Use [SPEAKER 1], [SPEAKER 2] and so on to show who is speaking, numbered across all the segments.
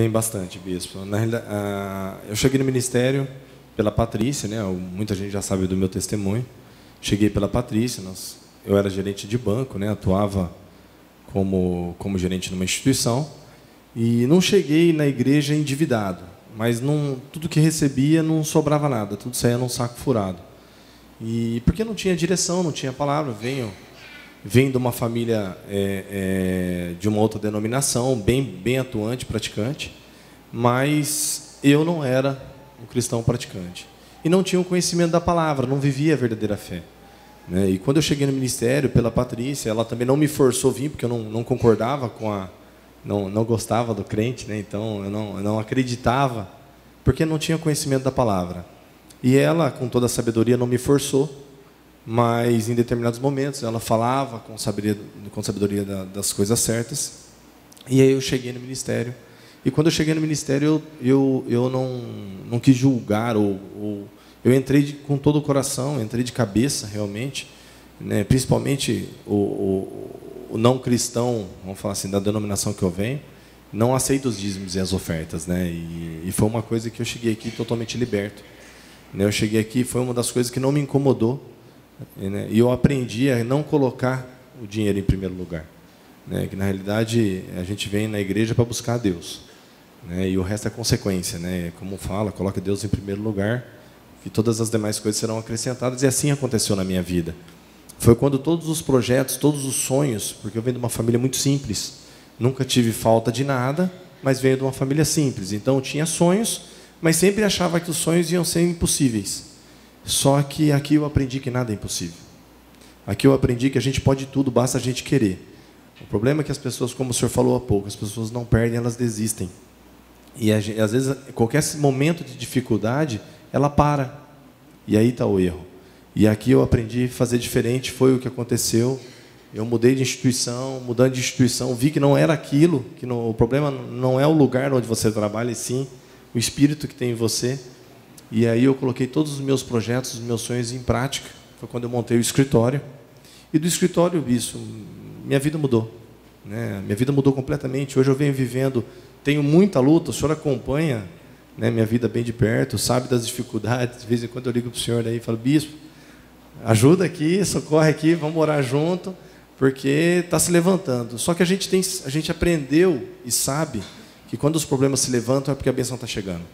[SPEAKER 1] Tem bastante, bispo. Na ah, eu cheguei no ministério pela Patrícia, né? Muita gente já sabe do meu testemunho. Cheguei pela Patrícia, nós, eu era gerente de banco, né? Atuava como como gerente numa instituição e não cheguei na igreja endividado, mas não, tudo que recebia não sobrava nada, tudo saía num saco furado. E porque não tinha direção, não tinha palavra, venho vem de uma família é, é, de uma outra denominação, bem, bem atuante, praticante, mas eu não era um cristão praticante. E não tinha o conhecimento da palavra, não vivia a verdadeira fé. Né? E quando eu cheguei no ministério, pela Patrícia, ela também não me forçou a vir, porque eu não, não concordava com a. Não, não gostava do crente, né? então eu não, eu não acreditava, porque não tinha conhecimento da palavra. E ela, com toda a sabedoria, não me forçou, mas em determinados momentos ela falava com sabedoria, com sabedoria das coisas certas. E aí eu cheguei no ministério. E quando eu cheguei no ministério, eu, eu, eu não, não quis julgar, ou, ou eu entrei de, com todo o coração, entrei de cabeça realmente, né? principalmente o, o, o, não cristão, vamos falar assim, da denominação que eu venho, não aceita os dízimos e as ofertas. Né? E, e foi uma coisa que eu cheguei aqui totalmente liberto. Né? Eu cheguei aqui, foi uma das coisas que não me incomodou, né? E eu aprendi a não colocar o dinheiro em primeiro lugar. Né? Que na realidade a gente vem na igreja para buscar a Deus. Né? E o resto é consequência. Né? Como fala, coloca Deus em primeiro lugar, e todas as demais coisas serão acrescentadas. E assim aconteceu na minha vida. Foi quando todos os projetos, todos os sonhos, porque eu venho de uma família muito simples, nunca tive falta de nada, mas venho de uma família simples. Então eu tinha sonhos, mas sempre achava que os sonhos iam ser impossíveis. Só que aqui eu aprendi que nada é impossível. Aqui eu aprendi que a gente pode tudo, basta a gente querer. O problema é que as pessoas, como o senhor falou há pouco, as pessoas não perdem, elas desistem. E gente, às vezes, qualquer momento de dificuldade, ela para. E aí está o erro. E aqui eu aprendi a fazer diferente, foi o que aconteceu. Eu mudei de instituição, mudando de instituição, vi que não era aquilo, que o problema não é o lugar onde você trabalha, e sim o espírito que tem em você. E aí eu coloquei todos os meus projetos, os meus sonhos em prática. Foi quando eu montei o escritório. E do escritório, isso, minha vida mudou. Né? Minha vida mudou completamente. Hoje eu venho vivendo, tenho muita luta, o senhor acompanha né, minha vida bem de perto, sabe das dificuldades. De vez em quando eu ligo para o senhor e falo, bispo, ajuda aqui, socorre aqui, vamos orar junto, porque está se levantando. Só que a gente, tem, a gente aprendeu e sabe que quando os problemas se levantam é porque a bênção está chegando.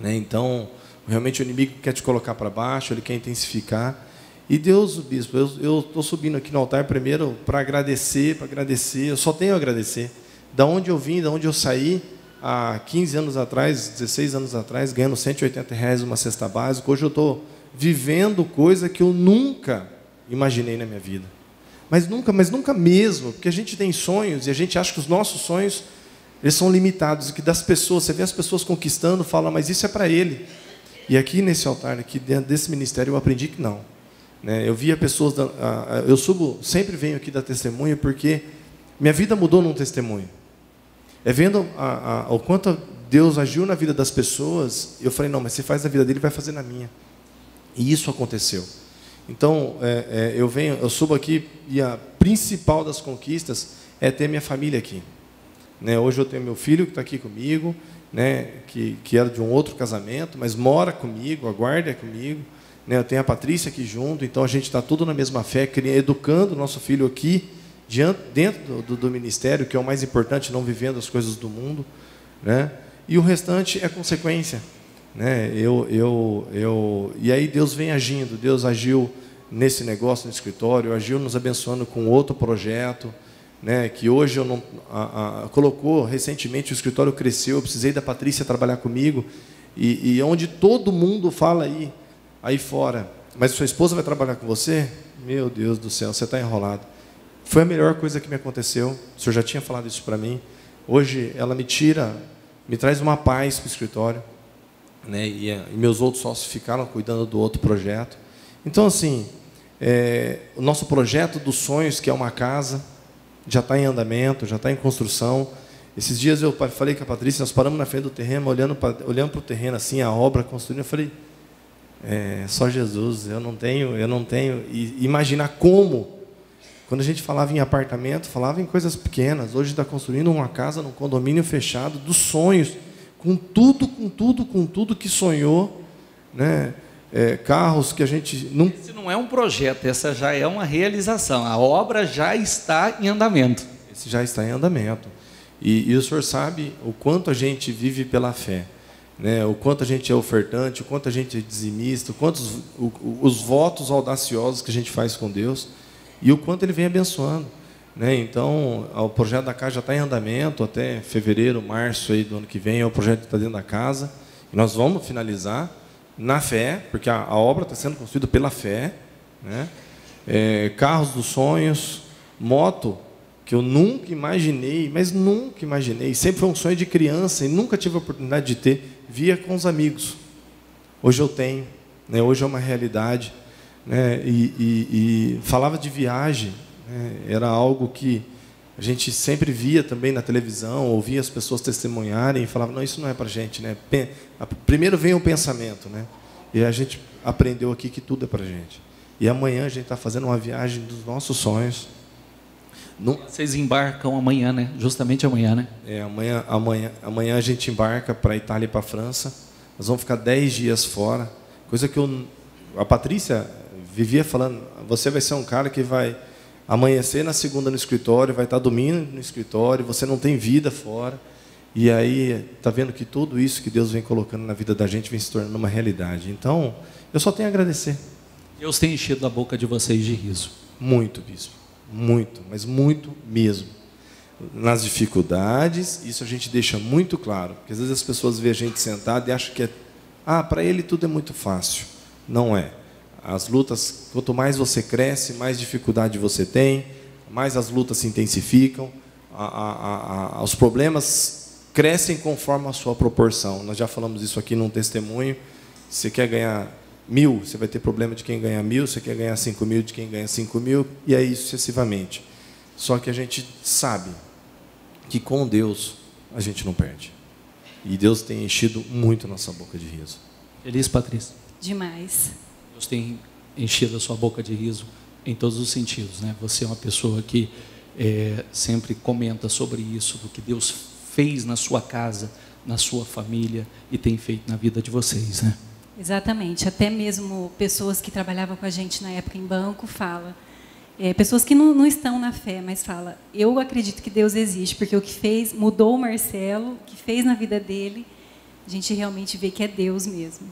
[SPEAKER 1] Né? Então, Realmente o inimigo quer te colocar para baixo, ele quer intensificar. E Deus, bispo, eu estou subindo aqui no altar primeiro para agradecer, para agradecer. Eu só tenho a agradecer. Da onde eu vim, da onde eu saí, há 15 anos atrás, 16 anos atrás, ganhando 180 reais uma cesta básica. Hoje eu estou vivendo coisa que eu nunca imaginei na minha vida. Mas nunca, mas nunca mesmo, porque a gente tem sonhos e a gente acha que os nossos sonhos eles são limitados e que das pessoas, você vê as pessoas conquistando, fala, mas isso é para ele. E aqui nesse altar, aqui dentro desse ministério, eu aprendi que não. Né? Eu via pessoas, eu subo, sempre venho aqui dar testemunho porque minha vida mudou num testemunho. É vendo a, o quanto Deus agiu na vida das pessoas, eu falei, não, mas se faz na vida dele, vai fazer na minha. E isso aconteceu. Então, é, é, eu venho, eu subo aqui e a principal das conquistas é ter minha família aqui. Né? Hoje eu tenho meu filho que está aqui comigo, né, que, que era de um outro casamento, mas mora comigo, aguarda comigo. Né, eu tenho a Patrícia aqui junto, então a gente está tudo na mesma fé, educando o nosso filho aqui, diante, dentro do, do, ministério, que é o mais importante, não vivendo as coisas do mundo. Né, e o restante é consequência. Né, eu, eu, eu, e aí Deus vem agindo, Deus agiu nesse negócio no escritório, agiu nos abençoando com outro projeto né, que hoje eu não a, a, colocou recentemente o escritório cresceu, eu precisei da Patrícia trabalhar comigo e, e onde todo mundo fala aí aí fora, mas sua esposa vai trabalhar com você? Meu Deus do céu, você está enrolado. Foi a melhor coisa que me aconteceu. O senhor já tinha falado isso para mim. Hoje ela me tira, me traz uma paz para o escritório, né? E, e, meus outros sócios ficaram cuidando do outro projeto. Então assim, é, o nosso projeto dos sonhos, que é uma casa, já está em andamento, já está em construção. Esses dias eu falei com a Patrícia, nós paramos na frente do terreno, olhando para olhando o terreno assim, a obra construindo, eu falei, é, só Jesus, eu não tenho, eu não tenho, e imaginar como, Quando a gente falava em apartamento, falava em coisas pequenas. Hoje está construindo uma casa num condomínio fechado dos sonhos, com tudo, com tudo, com tudo que sonhou, né? É, carros que a gente não.
[SPEAKER 2] Esse não é um projeto, essa já é uma realização. A obra já está em andamento.
[SPEAKER 1] Esse já está em andamento. E, e o senhor sabe o quanto a gente vive pela fé né, o quanto a gente é ofertante, o quanto a gente é dizimista, o quanto os, o, os votos audaciosos que a gente faz com Deus e o quanto Ele vem abençoando. Né? Então, o projeto da casa já está em andamento até fevereiro, março aí do ano que vem, é o projeto que está dentro da casa. Nós vamos finalizar na fé, porque a, a obra está sendo construída pela fé. Né? É, carros dos sonhos, moto que eu nunca imaginei, mas nunca imaginei. Sempre foi um sonho de criança e nunca tive a oportunidade de ter via com os amigos. Hoje eu tenho, né? hoje é uma realidade. Né? E, e, e falava de viagem, né? era algo que a gente sempre via também na televisão, ouvia as pessoas testemunharem e falava, não, isso não é para gente. Né? Primeiro vem o pensamento, né? e a gente aprendeu aqui que tudo é para gente. E amanhã a gente está fazendo uma viagem dos nossos sonhos.
[SPEAKER 2] Vocês embarcam amanhã, né? Justamente amanhã, né?
[SPEAKER 1] É, amanhã, amanhã, amanhã a gente embarca para a Itália e para a França. Nós vamos ficar dez dias fora. Coisa que eu, a Patrícia vivia falando, você vai ser um cara que vai amanhecer na segunda no escritório, vai estar domingo no escritório, você não tem vida fora. E aí, tá vendo que tudo isso que Deus vem colocando na vida da gente vem se tornando uma realidade. Então, eu só tenho a agradecer.
[SPEAKER 2] Deus tem enchido a boca de vocês de riso.
[SPEAKER 1] Muito, bispo. Muito, mas muito mesmo. Nas dificuldades, isso a gente deixa muito claro, porque às vezes as pessoas veem a gente sentado e acham que é, ah, para ele tudo é muito fácil. Não é. As lutas, quanto mais você cresce, mais dificuldade você tem, mais as lutas se intensificam, a, a, a, os problemas crescem conforme a sua proporção. Nós já falamos isso aqui num testemunho. Você quer ganhar mil, você vai ter problema de quem ganha mil, você quer ganhar cinco mil de quem ganha cinco mil, e aí sucessivamente. Só que a gente sabe que com Deus a gente não perde. E Deus tem enchido muito nossa boca de riso.
[SPEAKER 2] Feliz, Patrícia?
[SPEAKER 3] Demais.
[SPEAKER 2] Deus tem enchido a sua boca de riso em todos os sentidos. Né? Você é uma pessoa que é, sempre comenta sobre isso, do que Deus fez na sua casa, na sua família e tem feito na vida de vocês. Né?
[SPEAKER 3] Exatamente. Até mesmo pessoas que trabalhavam com a gente na época em banco fala, é, pessoas que não, não, estão na fé, mas fala, eu acredito que Deus existe, porque o que fez mudou o Marcelo, o que fez na vida dele, a gente realmente vê que é Deus mesmo.